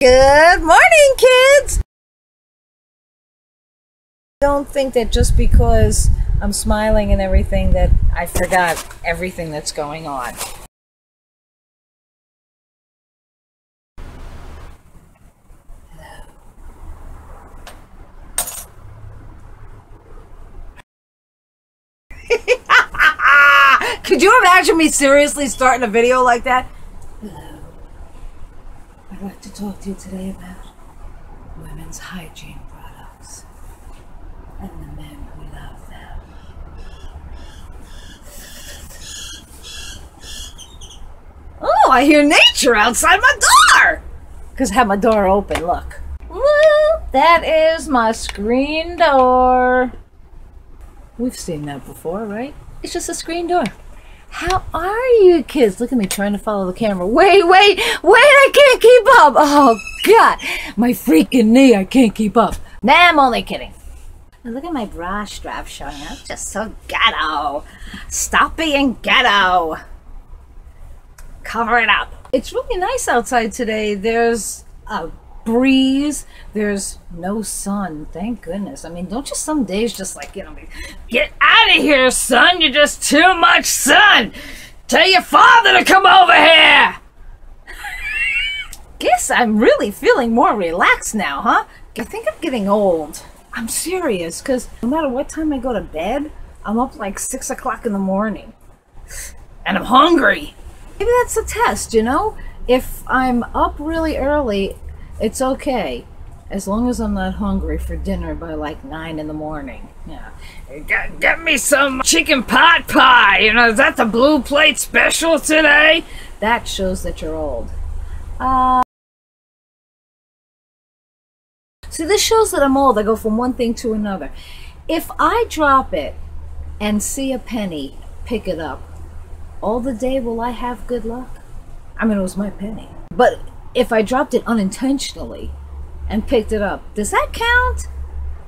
Good morning, kids! Don't think that just because I'm smiling and everything that I forgot everything that's going on. Could you imagine me seriously starting a video like that? I'd like to talk to you today about women's hygiene products and the men who love them. Oh, I hear nature outside my door! Because I have my door open, look. Woo, that is my screen door. We've seen that before, right? It's just a screen door. How are you kids? Look at me trying to follow the camera. Wait, wait, wait, I can't keep up. Oh, God. My freaking knee, I can't keep up. Nah, I'm only kidding. Look at my bra strap showing up. Just so ghetto. Stop being ghetto. Cover it up. It's really nice outside today. There's a breeze. There's no sun. Thank goodness. I mean, don't you some days just like, you know, get out of here, son. You're just too much sun. Tell your father to come over here. Guess I'm really feeling more relaxed now, huh? I think I'm getting old. I'm serious, because no matter what time I go to bed, I'm up like 6 o'clock in the morning. And I'm hungry. Maybe that's a test, you know? If I'm up really early, it's okay. As long as I'm not hungry for dinner by like 9 in the morning. Yeah. Get, get me some chicken pot pie. You know, is that the blue plate special today? That shows that you're old. Uh, see, this shows that I'm old. I go from one thing to another. If I drop it and see a penny, pick it up, all the day will I have good luck? I mean, it was my penny. But if I dropped it unintentionally and picked it up, does that count?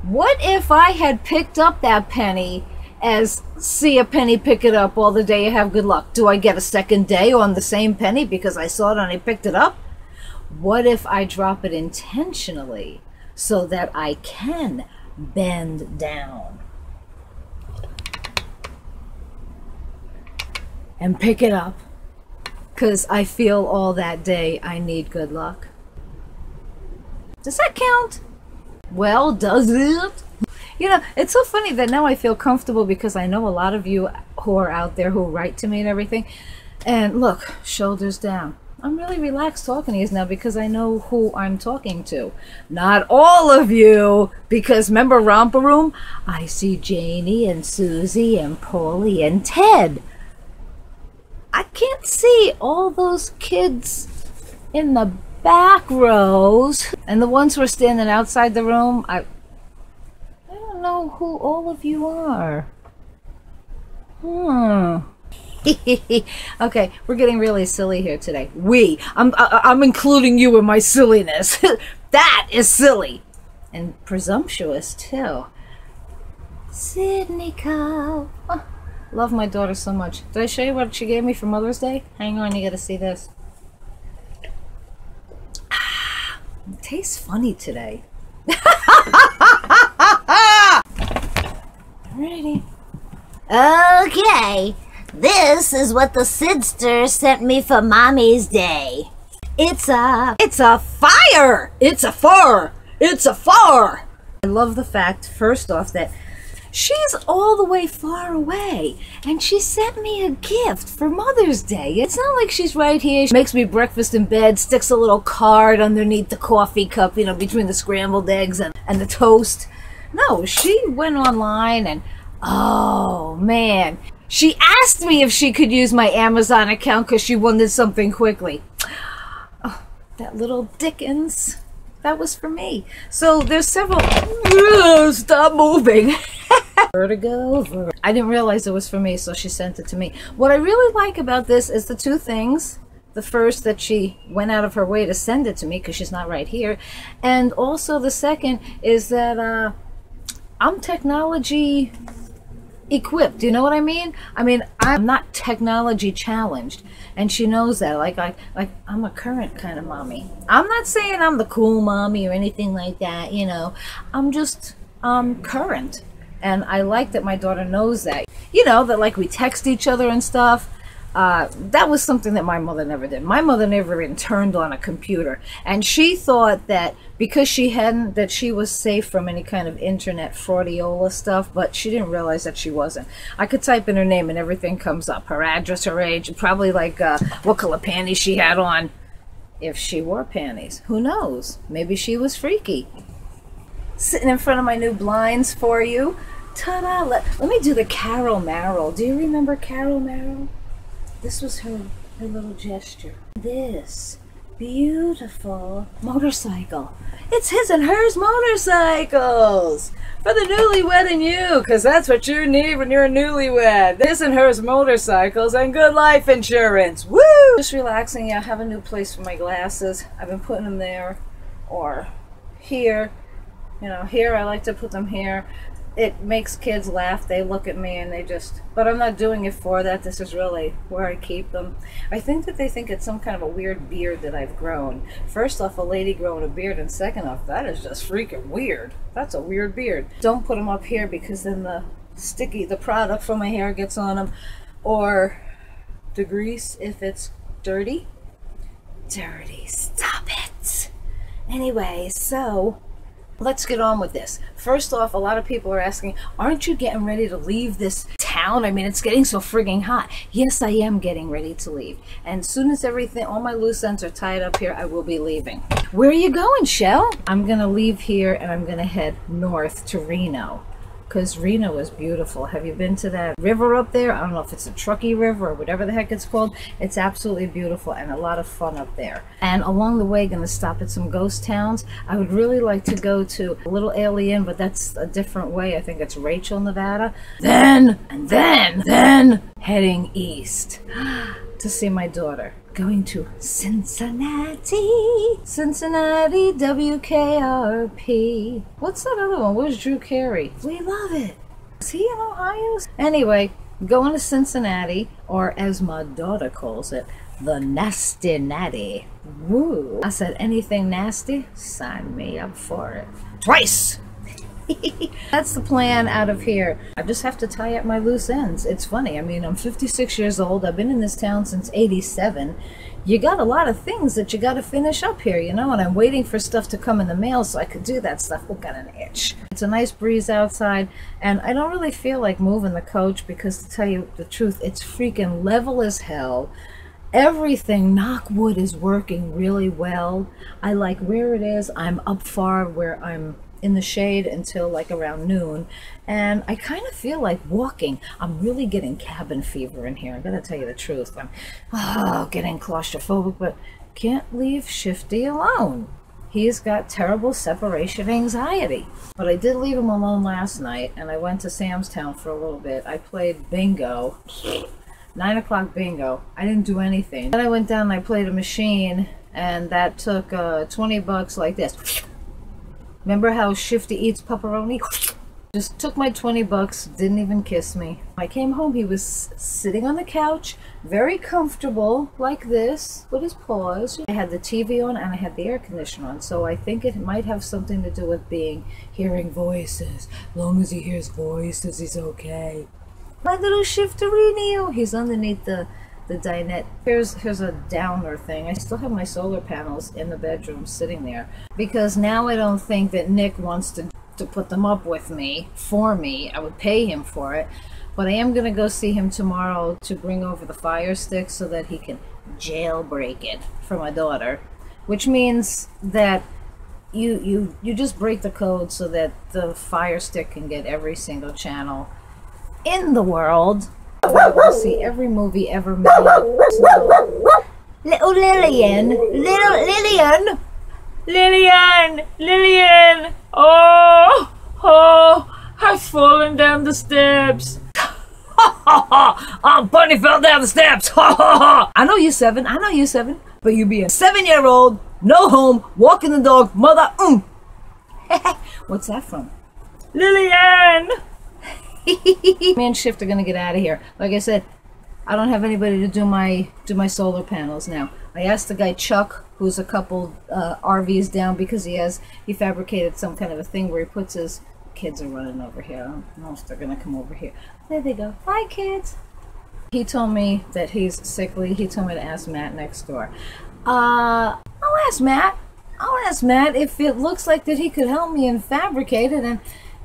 What if I had picked up that penny as see a penny, pick it up all the day, you have good luck? Do I get a second day on the same penny because I saw it and I picked it up? What if I drop it intentionally so that I can bend down and pick it up because I feel all that day I need good luck? Does that count? Well, does it? You know, it's so funny that now I feel comfortable because I know a lot of you who are out there who write to me and everything. And look, shoulders down. I'm really relaxed talking to you now because I know who I'm talking to. Not all of you, because remember Romper Room? I see Janie and Susie and Paulie and Ted. I can't see all those kids in the back rows and the ones who are standing outside the room. I, I don't know who all of you are. Hmm. okay, we're getting really silly here today. We. I'm I, I'm including you in my silliness. that is silly and presumptuous too. Sydney Cove. Love my daughter so much. Did I show you what she gave me for Mother's Day? Hang on, you got to see this. Ah, it tastes funny today. Ready? Okay, this is what the Sidster sent me for Mommy's Day. It's a It's a fire! It's a fur! It's a fur! I love the fact, first off, that she's all the way far away and she sent me a gift for Mother's Day. It's not like she's right here. She makes me breakfast in bed, sticks a little card underneath the coffee cup, you know, between the scrambled eggs and, and the toast. No, she went online and, oh man, she asked me if she could use my Amazon account because she wanted something quickly. Oh, that little Dickens. That was for me. So there's several. Stop moving. Vertigo. I didn't realize it was for me, so she sent it to me. What I really like about this is the two things. The first, that she went out of her way to send it to me because she's not right here. And also the second is that uh, I'm technology equipped. You know what I mean? I mean, I'm not technology challenged, and she knows that. Like, like, like, I'm a current kind of mommy. I'm not saying I'm the cool mommy or anything like that. You know, I'm just um current, and I like that my daughter knows that. You know that like we text each other and stuff uh, that was something that my mother never did. My mother never even turned on a computer, and she thought that because she hadn't, that she was safe from any kind of internet fraudiola stuff. But she didn't realize that she wasn't. I could type in her name and everything comes up: her address, her age, probably like uh, what color panties she had on, if she wore panties. Who knows? Maybe she was freaky. Sitting in front of my new blinds for you. Ta-da! Let, let me do the Carol Merrill. Do you remember Carol Merrill? This was her, her little gesture. This beautiful motorcycle. It's his and hers motorcycles for the newlywed and you, because that's what you need when you're a newlywed. This and hers motorcycles and good life insurance. Woo! Just relaxing. Yeah, I have a new place for my glasses. I've been putting them there or here. You know, here I like to put them here it makes kids laugh. They look at me and they just, but I'm not doing it for that. This is really where I keep them. I think that they think it's some kind of a weird beard that I've grown. First off, a lady growing a beard, and second off, that is just freaking weird. That's a weird beard. Don't put them up here because then the sticky, the product from my hair gets on them, or the grease if it's dirty. Dirty, stop it. Anyway, so let's get on with this. First off, a lot of people are asking, aren't you getting ready to leave this town? I mean, it's getting so frigging hot. Yes, I am getting ready to leave. And as soon as everything, all my loose ends are tied up here, I will be leaving. Where are you going, Shell? I'm going to leave here and I'm going to head north to Reno because Reno is beautiful. Have you been to that river up there? I don't know if it's a Truckee River or whatever the heck it's called. It's absolutely beautiful and a lot of fun up there. And along the way, going to stop at some ghost towns. I would really like to go to Little A'Le'Inn, but that's a different way. I think it's Rachel, Nevada. Then, and then, then heading east to see my daughter going to Cincinnati. Cincinnati, WKRP. What's that other one? Where's Drew Carey? We love it. Is he in Ohio? Anyway, going to Cincinnati, or as my daughter calls it, the Nasty Natty. Woo. I said, anything nasty? Sign me up for it. Twice! That's the plan out of here. I just have to tie up my loose ends. It's funny. I mean, I'm 56 years old. I've been in this town since 87. You got a lot of things that you got to finish up here, you know, and I'm waiting for stuff to come in the mail so I could do that stuff. Look at an itch. It's a nice breeze outside, and I don't really feel like moving the coach because, to tell you the truth, it's freaking level as hell everything knockwood is working really well i like where it is i'm up far where i'm in the shade until like around noon and I kind of feel like walking. I'm really getting cabin fever in here. I'm gonna tell you the truth. I'm oh, getting claustrophobic, but can't leave Shifty alone. He's got terrible separation anxiety. But I did leave him alone last night and I went to Sam's Town for a little bit. I played bingo. Nine o'clock bingo. I didn't do anything. Then I went down and I played a machine and that took uh, 20 bucks like this. Remember how Shifty eats pepperoni? Just took my 20 bucks, didn't even kiss me. I came home, he was sitting on the couch, very comfortable, like this, with his paws. I had the TV on and I had the air conditioner on, so I think it might have something to do with being, hearing voices. Long as he hears voices, he's okay. My little Shifterino, he's underneath the the dinette. Here's here's a downer thing. I still have my solar panels in the bedroom sitting there because now I don't think that Nick wants to to put them up with me for me. I would pay him for it. But I am going to go see him tomorrow to bring over the fire stick so that he can jailbreak it for my daughter. Which means that you you you just break the code so that the fire stick can get every single channel in the world I will see every movie ever made. Little Lillian, little Lillian, Lillian, Lillian. Oh, oh, I've fallen down the steps. oh, Bunny fell down the steps. I know you're seven. I know you're seven. But you be a seven-year-old, no home, walking the dog, mother. Mm. What's that from? Lillian. Me and Shift are gonna get out of here. Like I said, I don't have anybody to do my do my solar panels now. I asked the guy Chuck, who's a couple uh, RVs down, because he has he fabricated some kind of a thing where he puts his kids are running over here. I don't know if they're gonna come over here. There they go. Bye, kids. He told me that he's sickly. He told me to ask Matt next door. Uh, I'll ask Matt. I'll ask Matt if it looks like that he could help me and fabricate it, and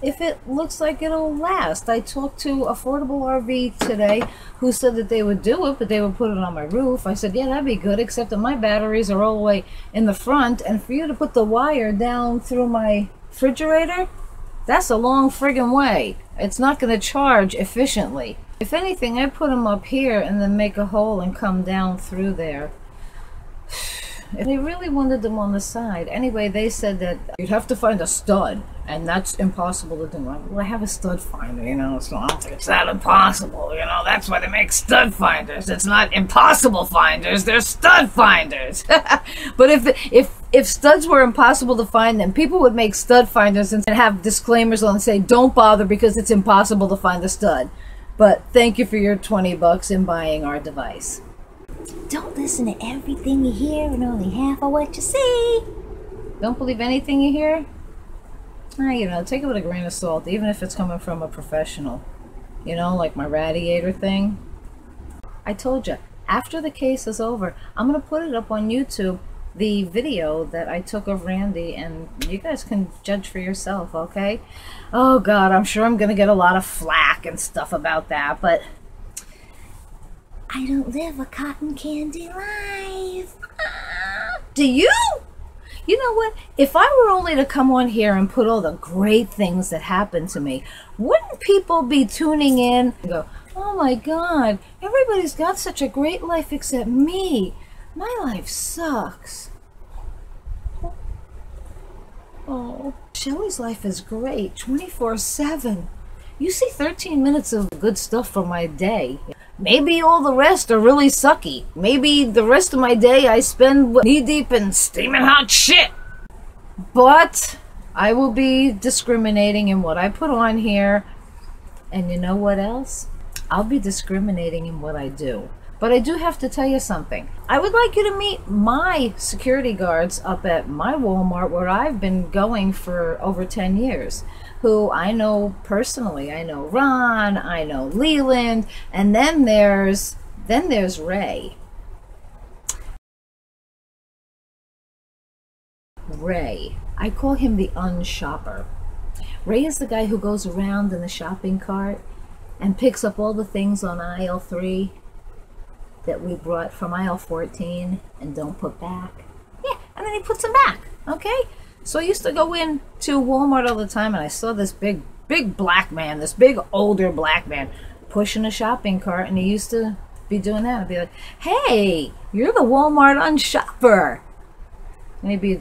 if it looks like it'll last. I talked to Affordable RV today, who said that they would do it, but they would put it on my roof. I said, yeah, that'd be good, except that my batteries are all the way in the front, and for you to put the wire down through my refrigerator, that's a long friggin' way. It's not going to charge efficiently. If anything, I put them up here and then make a hole and come down through there. They really wanted them on the side. Anyway, they said that you'd have to find a stud, and that's impossible to do. Well, I have a stud finder, you know, so it's that impossible, you know. That's why they make stud finders. It's not impossible finders, they're stud finders. but if if if studs were impossible to find, then people would make stud finders and have disclaimers on and say, "Don't bother because it's impossible to find a stud." But thank you for your 20 bucks in buying our device. Don't listen to everything you hear and only half of what you see. Don't believe anything you hear? Ah, you know, take it with a grain of salt, even if it's coming from a professional. You know, like my radiator thing. I told you, after the case is over, I'm going to put it up on YouTube, the video that I took of Randy, and you guys can judge for yourself, okay? Oh, God, I'm sure I'm going to get a lot of flack and stuff about that, but I don't live a cotton candy life. Do you? You know what? If I were only to come on here and put all the great things that happened to me, wouldn't people be tuning in and go, oh my God, everybody's got such a great life except me. My life sucks. Oh, Shelly's life is great 24 7. You see 13 minutes of good stuff for my day. Maybe all the rest are really sucky. Maybe the rest of my day I spend knee deep in steaming hot shit. But I will be discriminating in what I put on here. And you know what else? I'll be discriminating in what I do. But I do have to tell you something. I would like you to meet my security guards up at my Walmart where I've been going for over 10 years who I know personally. I know Ron, I know Leland, and then there's then there's Ray. Ray. I call him the unshopper. Ray is the guy who goes around in the shopping cart and picks up all the things on aisle 3 that we brought from aisle 14 and don't put back. Yeah, and then he puts them back, okay? So I used to go in to Walmart all the time and I saw this big, big black man, this big older black man pushing a shopping cart and he used to be doing that. I'd be like, hey, you're the Walmart unshopper. And he'd be,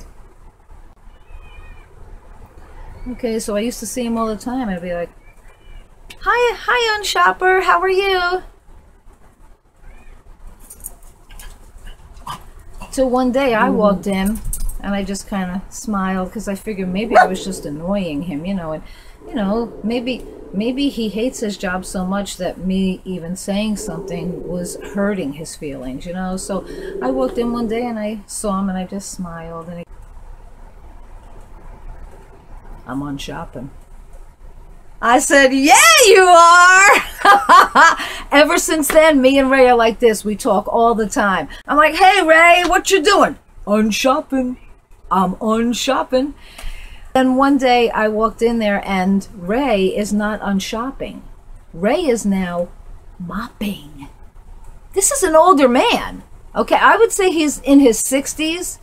okay, so I used to see him all the time. I'd be like, hi, hi unshopper, how are you? So one day I mm. walked in and I just kind of smiled because I figured maybe I was just annoying him, you know, and you know, maybe maybe he hates his job so much that me even saying something was hurting his feelings, you know. So I walked in one day and I saw him and I just smiled and he, I'm on shopping. I said, "Yeah, you are." Ever since then, me and Ray are like this. We talk all the time. I'm like, "Hey, Ray, what you doing?" On shopping. Um, I'm on shopping. And one day I walked in there and Ray is not on shopping. Ray is now mopping. This is an older man. Okay, I would say he's in his 60s,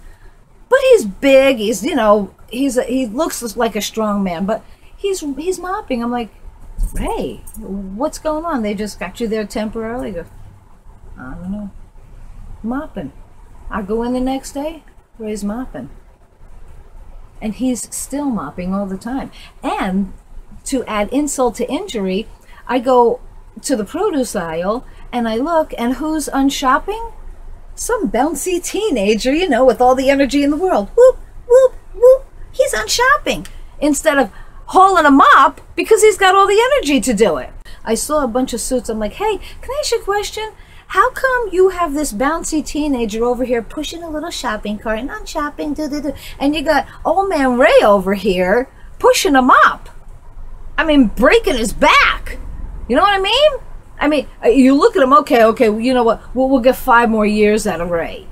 but he's big. He's, you know, he's a, he looks like a strong man, but he's he's mopping. I'm like, Ray, what's going on? They just got you there temporarily. I go, I don't know. Mopping. I go in the next day, Ray's mopping and he's still mopping all the time. And to add insult to injury, I go to the produce aisle and I look, and who's unshopping? Some bouncy teenager, you know, with all the energy in the world. Whoop, whoop, whoop. He's unshopping. Instead of hauling a mop because he's got all the energy to do it. I saw a bunch of suits. I'm like, hey, can I ask you a question? How come you have this bouncy teenager over here pushing a little shopping cart and I'm shopping, do, do, do, and you got old man Ray over here pushing a mop? I mean, breaking his back. You know what I mean? I mean, uh, you look at him, okay, okay, you know what? We'll, we'll get five more years out of Ray.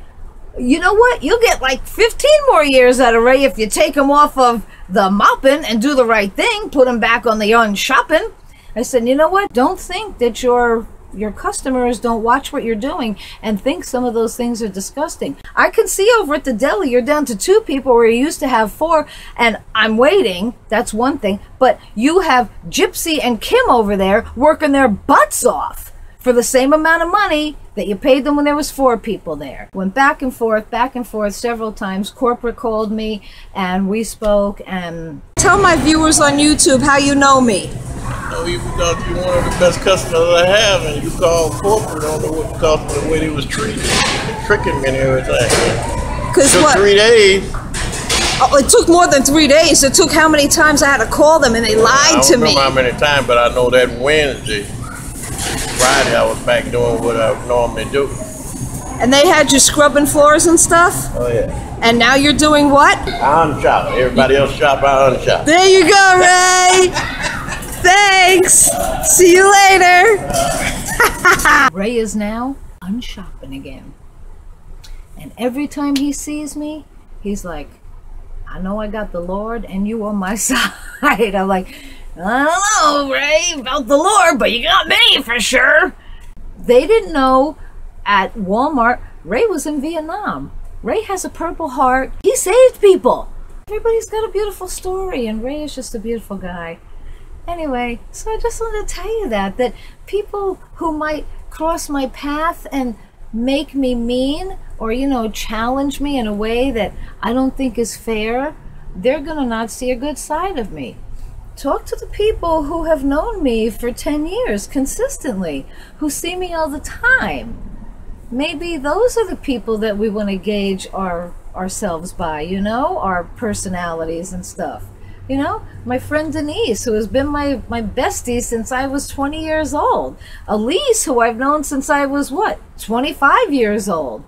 You know what? You'll get like 15 more years out of Ray if you take him off of the mopping and do the right thing, put him back on the on shopping. I said, you know what? Don't think that your your customers don't watch what you're doing and think some of those things are disgusting. I can see over at the deli you're down to two people where you used to have four and I'm waiting. That's one thing. But you have Gypsy and Kim over there working their butts off for the same amount of money that you paid them when there was four people there. Went back and forth, back and forth several times. Corporate called me and we spoke and Tell my viewers on YouTube how you know me. know you thought you one of the best customers I have, and you called corporate on the because of the way they was treated, tricking me and everything. Cause Took what? three days. Oh, it took more than three days. It took how many times I had to call them and they I lied don't to me. remember how many times, but I know that Wednesday, Friday, I was back doing what I normally do. And they had you scrubbing floors and stuff. Oh yeah. And now you're doing what? I unshop. Everybody else shop. I unshop. There you go, Ray. Thanks. See you later. Ray is now unshopping again. And every time he sees me, he's like, I know I got the Lord and you on my side. I'm like, I don't know, Ray, about the Lord, but you got me for sure. They didn't know at Walmart, Ray was in Vietnam. Ray has a purple heart. He saved people. Everybody's got a beautiful story, and Ray is just a beautiful guy. Anyway, so I just want to tell you that that people who might cross my path and make me mean or you know challenge me in a way that I don't think is fair, they're going to not see a good side of me. Talk to the people who have known me for 10 years consistently, who see me all the time. Maybe those are the people that we want to gauge our ourselves by, you know, our personalities and stuff. You know, my friend Denise, who has been my, my bestie since I was 20 years old. Elise, who I've known since I was, what, 25 years old.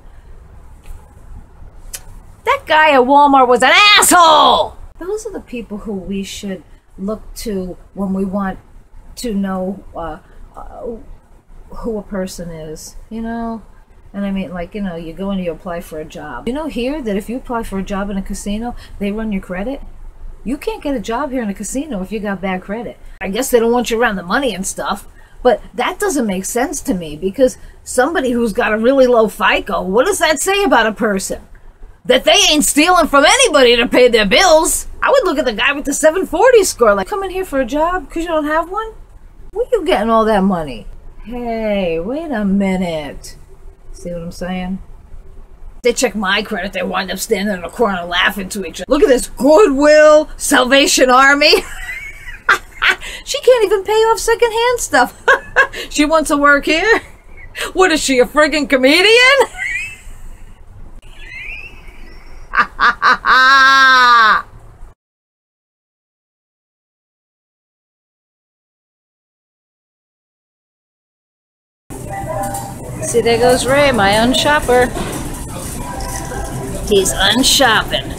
That guy at Walmart was an asshole! Those are the people who we should look to when we want to know uh, uh, who a person is, you know? And I mean, like, you know, you go and you apply for a job. You know, here that if you apply for a job in a casino, they run your credit. You can't get a job here in a casino if you got bad credit. I guess they don't want you around the money and stuff, but that doesn't make sense to me because somebody who's got a really low FICO, what does that say about a person? That they ain't stealing from anybody to pay their bills. I would look at the guy with the 740 score like, come in here for a job because you don't have one? Where you getting all that money? Hey, wait a minute. See what I'm saying? They check my credit, they wind up standing in a corner laughing to each other. Look at this Goodwill Salvation Army. she can't even pay off secondhand stuff. she wants to work here? What is she, a friggin' comedian? See, there goes Ray, my unshopper. He's unshopping.